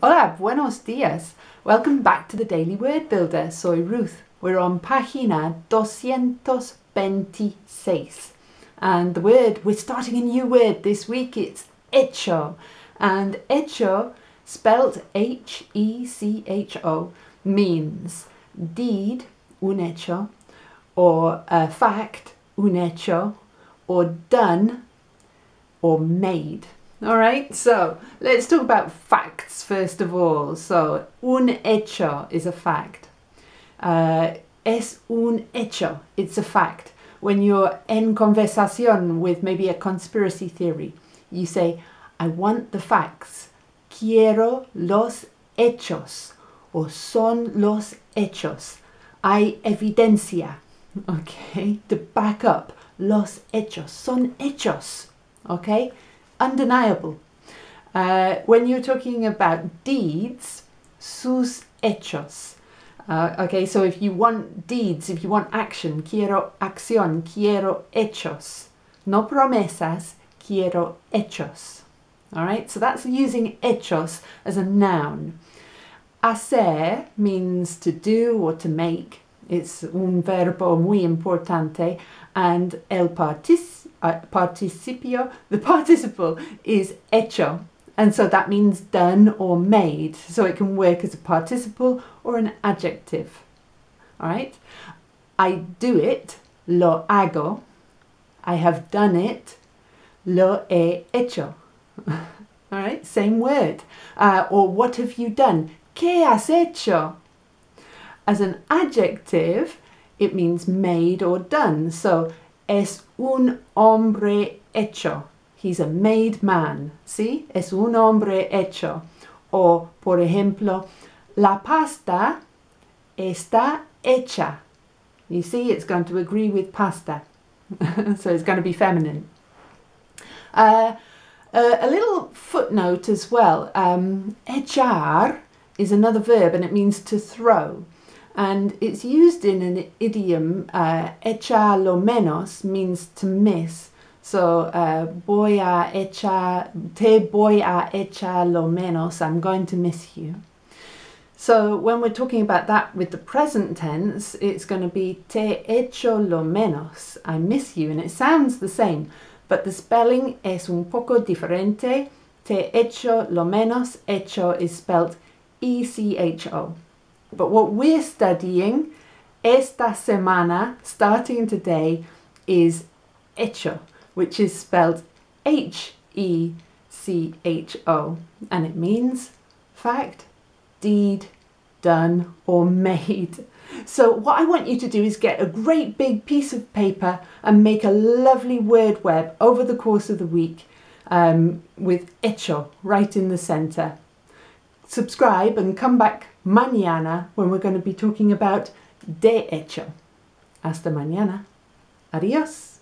Hola, buenos dias. Welcome back to the Daily Word Builder. Soy Ruth. We're on página 226. And the word, we're starting a new word this week. It's hecho. And hecho, spelt H E C H O, means deed, un hecho, or a fact, un hecho, or done, or made. All right, so let's talk about facts first of all. So, un hecho is a fact. Uh, es un hecho, it's a fact. When you're en conversación with maybe a conspiracy theory, you say, I want the facts. Quiero los hechos. O son los hechos. Hay evidencia. Okay, to back up. Los hechos. Son hechos. Okay undeniable. Uh, when you're talking about deeds, sus hechos. Uh, okay, so if you want deeds, if you want action, quiero acción, quiero hechos. No promesas, quiero hechos. All right, so that's using hechos as a noun. Hacer means to do or to make. It's un verbo muy importante. And el partic participio, the participle is hecho. And so that means done or made. So it can work as a participle or an adjective. All right. I do it, lo hago. I have done it, lo he hecho. All right, same word. Uh, or what have you done? ¿Qué has hecho? As an adjective, it means made or done. So es un hombre hecho. He's a made man. ¿Sí? Es un hombre hecho. O, por ejemplo, la pasta está hecha. You see, it's going to agree with pasta. so it's going to be feminine. Uh, uh, a little footnote as well. Um, echar is another verb and it means to throw and it's used in an idiom, uh, echa lo menos means to miss. So, uh, voy a te voy a lo menos, I'm going to miss you. So, when we're talking about that with the present tense, it's going to be te echo lo menos, I miss you, and it sounds the same, but the spelling es un poco diferente. Te echo lo menos, echo is spelled E C H O. But what we're studying esta semana, starting today, is hecho, which is spelled H E C H O, and it means fact, deed, done, or made. So, what I want you to do is get a great big piece of paper and make a lovely word web over the course of the week um, with hecho right in the centre subscribe and come back mañana when we're going to be talking about de hecho. Hasta mañana. Adiós.